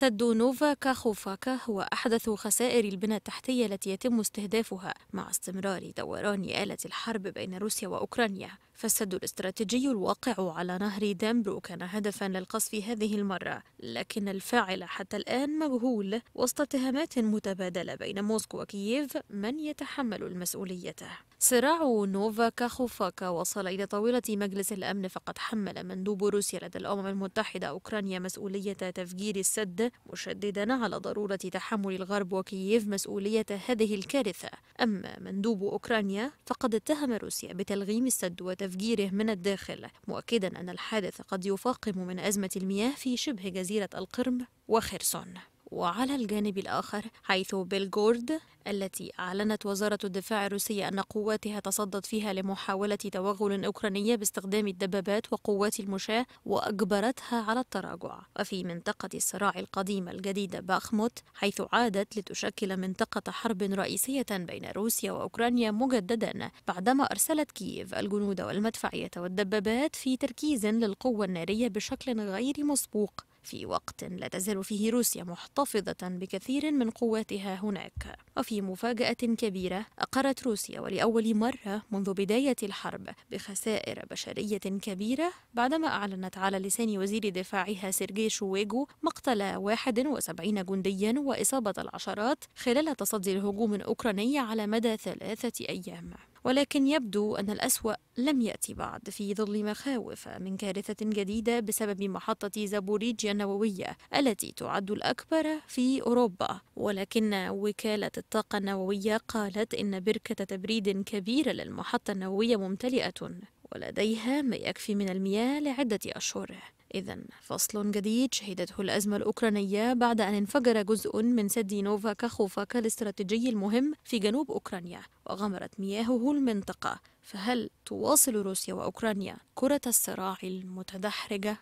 سد نوفا كاخوفاكا هو أحدث خسائر البنى التحتية التي يتم استهدافها. مع استمرار دوران آلة الحرب بين روسيا وأوكرانيا فالسد الاستراتيجي الواقع على نهر دنيبرو كان هدفا للقصف هذه المرة لكن الفاعل حتى الآن مجهول وسط اتهامات متبادلة بين موسكو وكييف من يتحمل المسؤولية. صراع نوفا كاخوفاكا وصل إلى طاولة مجلس الأمن فقد حمل مندوب روسيا لدى الأمم المتحدة أوكرانيا مسؤولية تفجير السد مشددا على ضرورة تحمل الغرب وكييف مسؤولية هذه الكارثة. أما مندوب أوكرانيا فقد اتهم روسيا بتلغيم السد وتفجيره من الداخل مؤكدا أن الحادث قد يفاقم من أزمة المياه في شبه جزيرة القرم وخرسون. وعلى الجانب الآخر حيث بلغورد التي أعلنت وزارة الدفاع الروسية أن قواتها تصدت فيها لمحاولة توغل أوكرانية باستخدام الدبابات وقوات المشاة وأجبرتها على التراجع. وفي منطقة الصراع القديمة الجديدة باخموت حيث عادت لتشكل منطقة حرب رئيسية بين روسيا وأوكرانيا مجددا بعدما أرسلت كييف الجنود والمدفعية والدبابات في تركيز للقوة النارية بشكل غير مسبوق. في وقت لا تزال فيه روسيا محتفظة بكثير من قواتها هناك. وفي مفاجأة كبيرة أقرت روسيا ولأول مرة منذ بداية الحرب بخسائر بشرية كبيرة بعدما أعلنت على لسان وزير دفاعها سيرجي شويغو مقتل 71 جنديا وإصابة العشرات خلال تصدي الهجوم الأوكراني على مدى ثلاثة أيام. ولكن يبدو أن الأسوأ لم يأتي بعد في ظل مخاوف من كارثة جديدة بسبب محطة زابوريجيا النووية التي تعد الأكبر في أوروبا. ولكن وكالة الطاقة النووية قالت إن بركة تبريد كبيرة للمحطة النووية ممتلئة ولديها ما يكفي من المياه لعدة أشهر. إذا فصل جديد شهدته الأزمة الأوكرانية بعد أن انفجر جزء من سد نوفا كاخوفاكا الاستراتيجي المهم في جنوب أوكرانيا وغمرت مياهه المنطقة. فهل تواصل روسيا وأوكرانيا كرة الصراع المتدحرجة؟